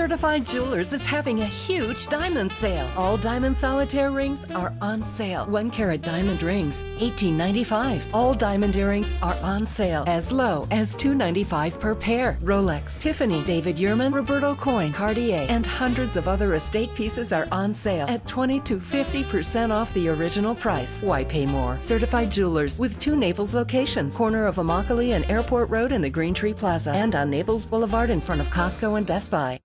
Certified Jewelers is having a huge diamond sale. All diamond solitaire rings are on sale. One carat diamond rings, $18.95. All diamond earrings are on sale as low as $2.95 per pair. Rolex, Tiffany, David Yurman, Roberto Coin, Cartier, and hundreds of other estate pieces are on sale at 20 to 50% off the original price. Why pay more? Certified Jewelers with two Naples locations, corner of Immokalee and Airport Road in the Green Tree Plaza, and on Naples Boulevard in front of Costco and Best Buy.